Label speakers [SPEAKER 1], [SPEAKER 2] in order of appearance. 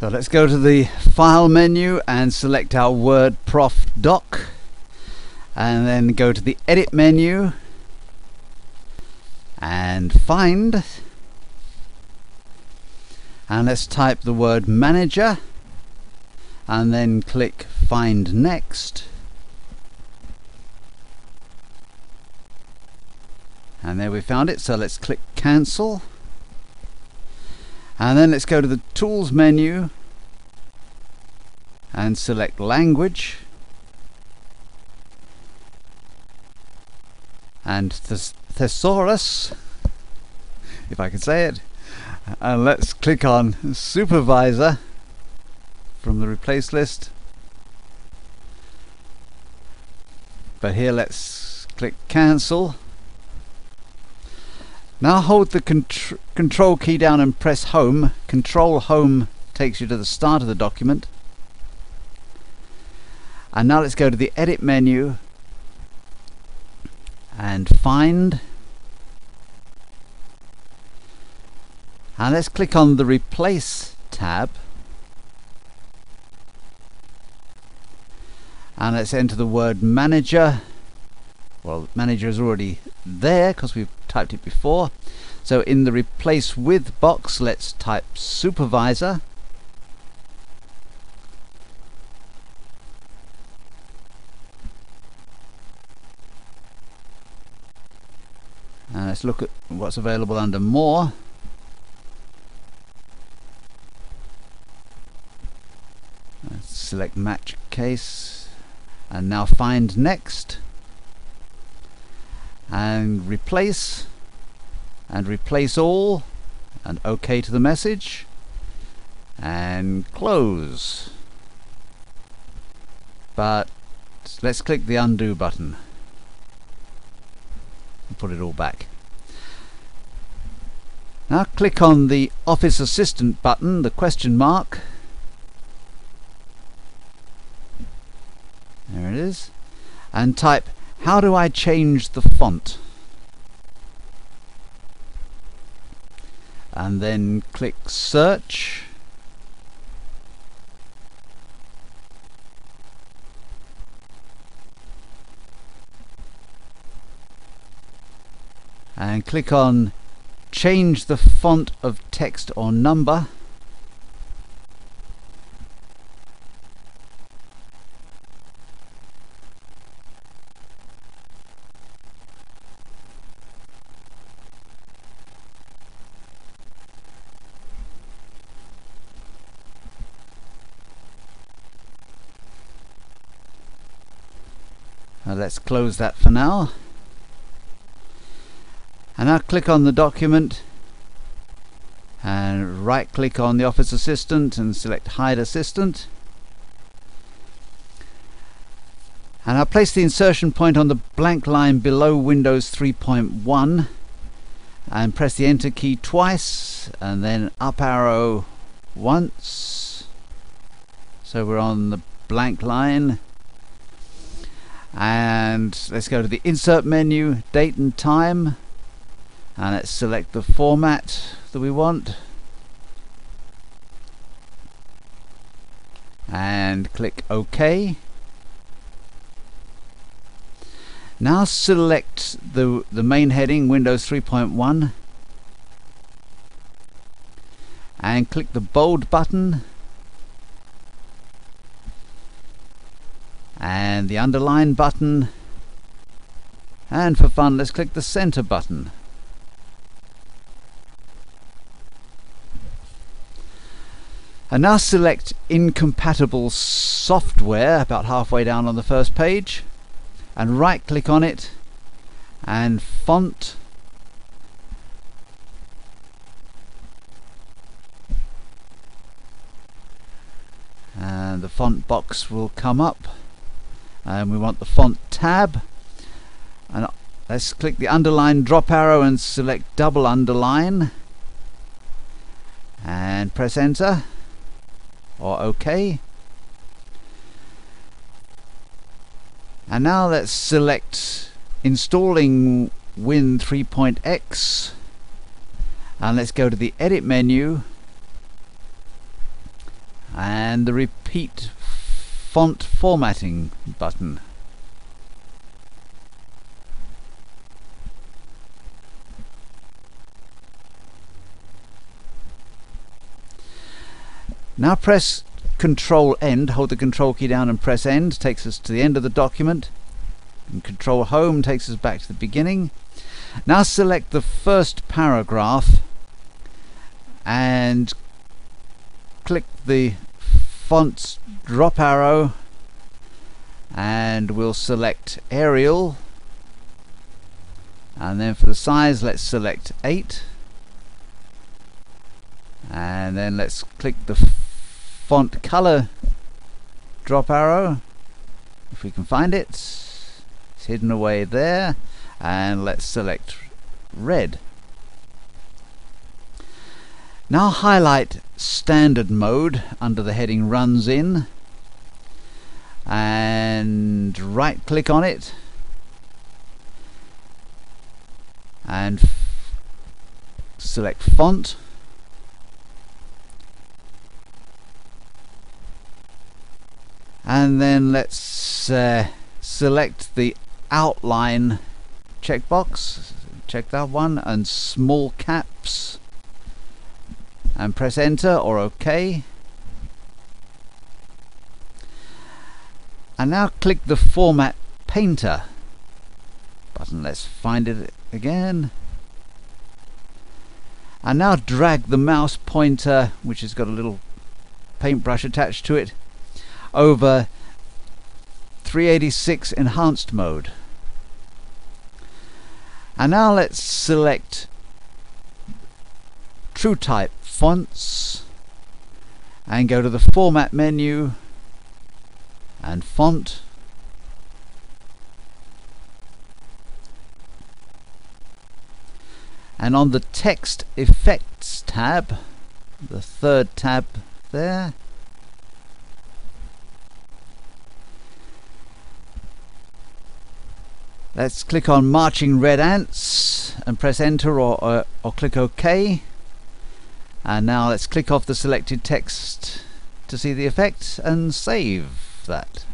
[SPEAKER 1] So let's go to the file menu and select our Word Prof doc and then go to the edit menu and find. And let's type the word manager and then click find next. And there we found it so let's click cancel and then let's go to the tools menu and select language and thes thesaurus if I can say it. And let's click on supervisor from the replace list. But here let's click cancel now hold the contr control key down and press home. Control home takes you to the start of the document. And now let's go to the edit menu and find. And let's click on the replace tab. And let's enter the word manager. Well manager is already there because we've typed it before. So in the replace with box let's type supervisor. And let's look at what's available under more. Let's select match case. And now find next and replace and replace all and OK to the message and close. But let's click the undo button and put it all back. Now click on the office assistant button the question mark. There it is. And type how do I change the font? And then click search. And click on change the font of text or number. Uh, let's close that for now. And now click on the document and right click on the Office Assistant and select Hide Assistant. And I'll place the insertion point on the blank line below Windows 3.1 and press the Enter key twice and then up arrow once. So we're on the blank line and let's go to the insert menu date and time. And let's select the format that we want. And click OK. Now select the the main heading Windows 3.1 and click the bold button and the underline button. And for fun let's click the center button. And now select incompatible software about halfway down on the first page. And right click on it. And font. And the font box will come up and we want the font tab. And let's click the underline drop arrow and select double underline. And press enter. Or OK. And now let's select installing Win 3.x and let's go to the edit menu. And the repeat font formatting button. Now press Control End, hold the Control key down and press End, takes us to the end of the document. And Control Home takes us back to the beginning. Now select the first paragraph and click the font drop arrow and we'll select Arial. And then for the size let's select 8 and then let's click the font color drop arrow. If we can find it it's hidden away there. And let's select red now highlight standard mode under the heading runs in. And right click on it. And select font. And then let's uh, select the outline checkbox. Check that one. And small caps and press enter or OK. And now click the format painter button. Let's find it again. And now drag the mouse pointer which has got a little paintbrush attached to it over 386 enhanced mode. And now let's select TrueType fonts and go to the format menu and font and on the text effects tab the third tab there Let's click on Marching Red Ants and press enter or, or, or click OK. And now let's click off the selected text to see the effect and save that.